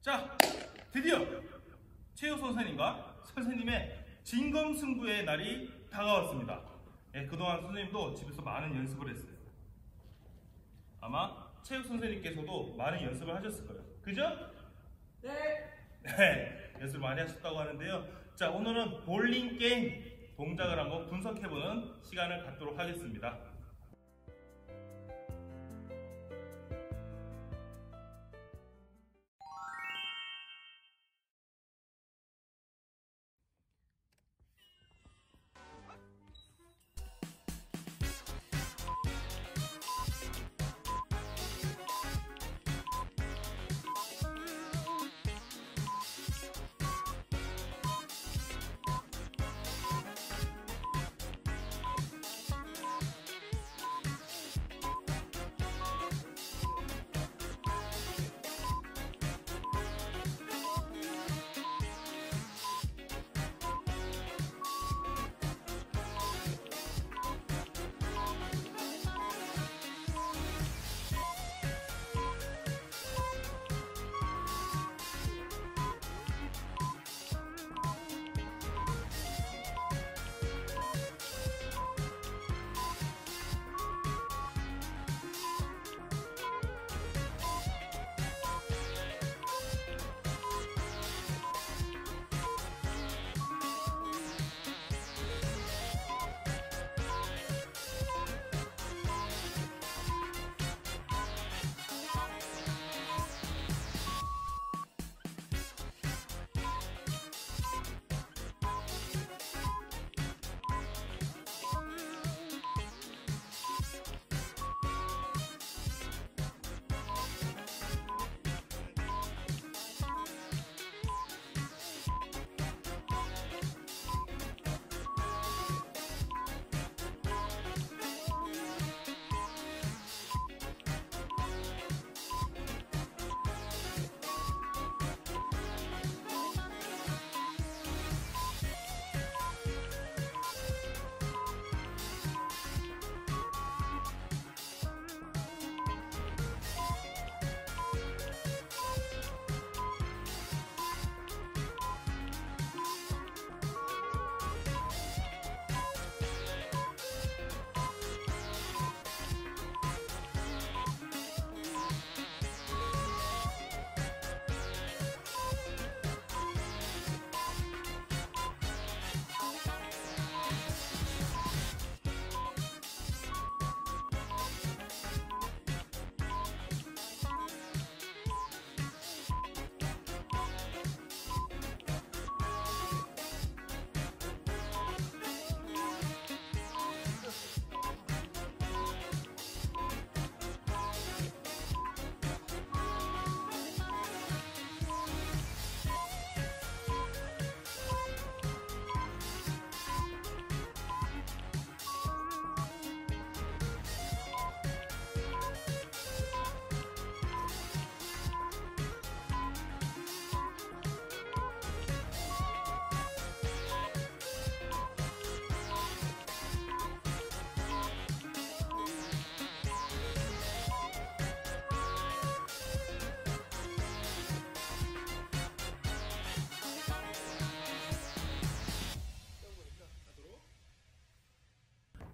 자, 드디어 체육 선생님과 선생님의 진검승부의 날이 다가왔습니다. 예, 그동안 선생님도 집에서 많은 연습을 했어요. 아마 체육 선생님께서도 많은 연습을 하셨을 거예요. 그죠? 네. 네, 연습 많이 하셨다고 하는데요. 자, 오늘은 볼링 게임 동작을 한번 분석해보는 시간을 갖도록 하겠습니다.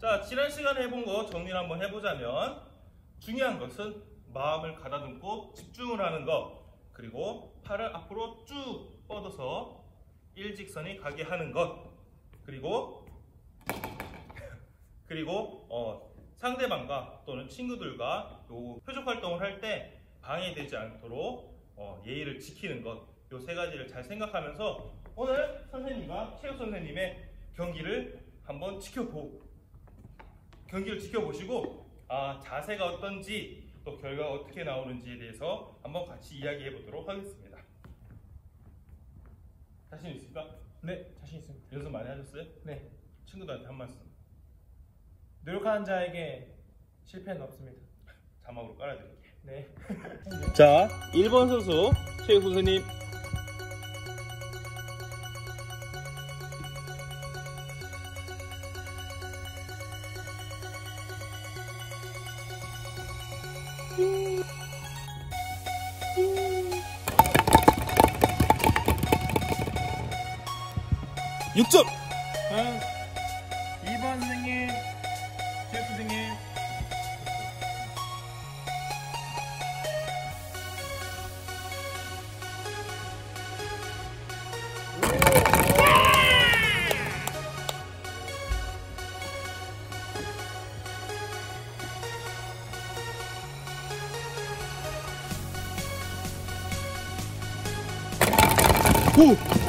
자, 지난 시간에 해본 거 정리를 한번 해보자면 중요한 것은 마음을 가다듬고 집중을 하는 것 그리고 팔을 앞으로 쭉 뻗어서 일직선이 가게 하는 것 그리고 그리고 어, 상대방과 또는 친구들과 요 표적 활동을 할 때 방해되지 않도록 어, 예의를 지키는 것 요 세 가지를 잘 생각하면서 오늘 선생님과 체육 선생님의 경기를 한번 지켜보 경기를 지켜보시고 아, 자세가 어떤지 또 결과가 어떻게 나오는지에 대해서 한번 같이 이야기해 보도록 하겠습니다. 자신 있습니까? 네, 자신 있습니다. 연습 많이 하셨어요? 네. 친구들한테 한 말씀. 노력하는 자에게 실패는 없습니다. 자막으로 깔아드릴게요. 네. 자, 1번 선수 체육 선생님. 육점 오!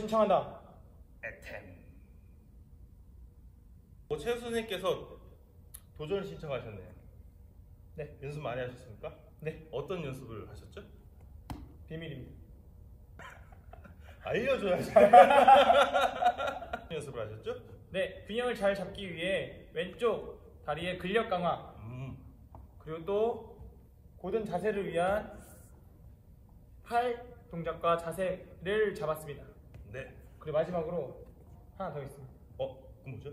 신청한다. 에템. 뭐 최우 선생님께서 도전을 신청하셨네요. 네. 연습 많이 하셨습니까? 네. 어떤 연습을 하셨죠? 비밀입니다. 알려줘야지. 연습을 하셨죠? 네. 균형을 잘 잡기 위해 왼쪽 다리의 근력 강화, 음. 그리고 또 고든 자세를 위한 팔 동작과 자세를 잡았습니다. 네. 그리고 마지막으로 하나 더 있습니다. 어, 그 뭐죠?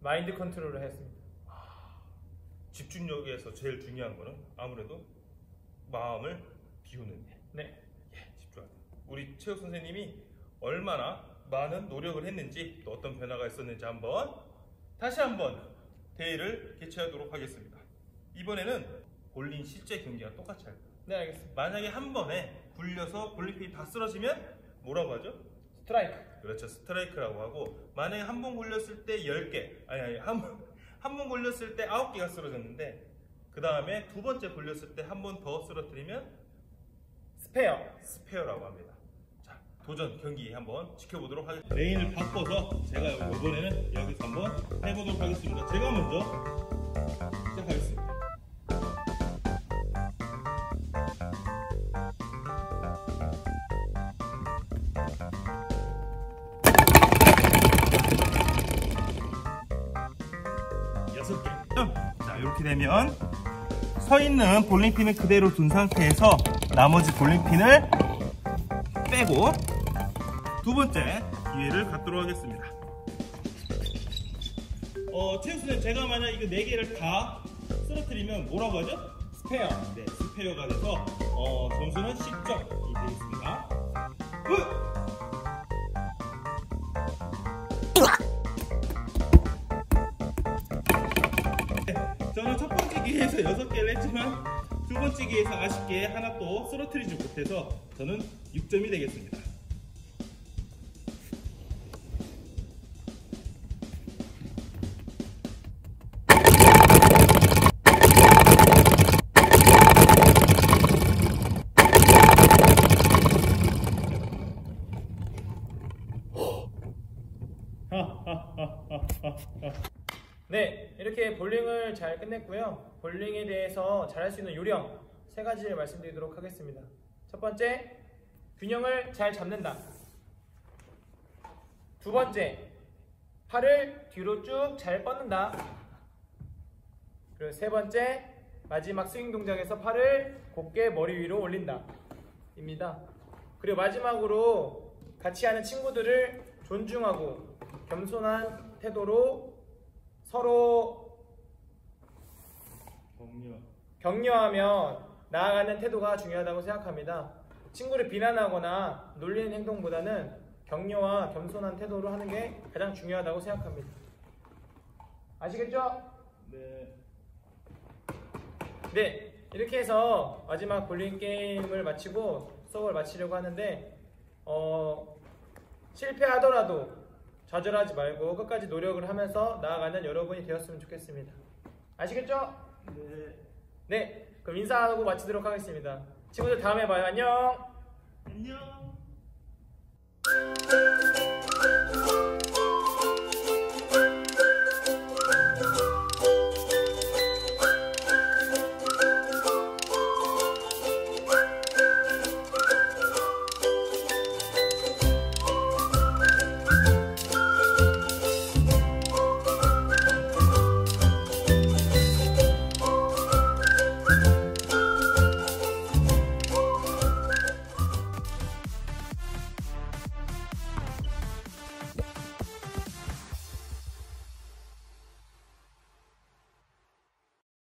마인드 컨트롤을 했습니다. 집중력에서 제일 중요한 거는 아무래도 마음을 비우는 데. 네. 예, 집중하다. 우리 체육 선생님이 얼마나 많은 노력을 했는지 또 어떤 변화가 있었는지 한번 다시 한번 대회를 개최하도록 하겠습니다. 이번에는 볼링 실제 경기와 똑같이 할 거예요. 네, 알겠습니다. 만약에 한 번에 굴려서 볼링핀이 다 쓰러지면 뭐라고 하죠? 스트라이크. 그렇죠. 스트라이크라고 하고 만약에 한번 굴렸을 때 10개 아니 아니 한번 굴렸을 때 9개가 쓰러졌는데 그 다음에 두 번째 굴렸을 때 한 번 더 쓰러뜨리면 스페어. 스페어라고 합니다. 자, 도전 경기 한번 지켜보도록 하겠습니다. 레인을 바꿔서 제가 이번에는 여기서 한번 해보도록 하겠습니다. 제가 먼저 되면 서 있는 볼링핀을 그대로 둔 상태에서 나머지 볼링핀을 빼고 두 번째 기회를 갖도록 하겠습니다. 어, 최우 선생님, 제가 만약 이거 네 개를 다 쓰러뜨리면 뭐라고 하죠? 스페어. 네, 스페어가 돼서 어, 점수는 10점이 되겠습니다. 으! 기에서 여섯 개를 했지만 두 번째 기에서 아쉽게 하나 또 쓰러뜨리지 못해서 저는 6점이 되겠습니다. 네, 이렇게 볼링을 잘 끝냈고요. 볼링에 대해서 잘할 수 있는 요령 세 가지를 말씀드리도록 하겠습니다. 첫 번째, 균형을 잘 잡는다. 두 번째, 팔을 뒤로 쭉 잘 뻗는다. 그리고 세 번째, 마지막 스윙 동작에서 팔을 곧게 머리 위로 올린다. 입니다. 그리고 마지막으로 같이 하는 친구들을 존중하고 겸손한 태도로 서로 격려. 격려하며 나아가는 태도가 중요하다고 생각합니다. 친구를 비난하거나 놀리는 행동보다는 격려와 겸손한 태도로 하는 게 가장 중요하다고 생각합니다. 아시겠죠? 네. 네, 이렇게 해서 마지막 볼링 게임을 마치고 수업을 마치려고 하는데 어, 실패하더라도 좌절하지 말고 끝까지 노력을 하면서 나아가는 여러분이 되었으면 좋겠습니다. 아시겠죠? 네. 네, 그럼 인사하고 마치도록 하겠습니다. 친구들 다음에 봐요. 안녕. 안녕.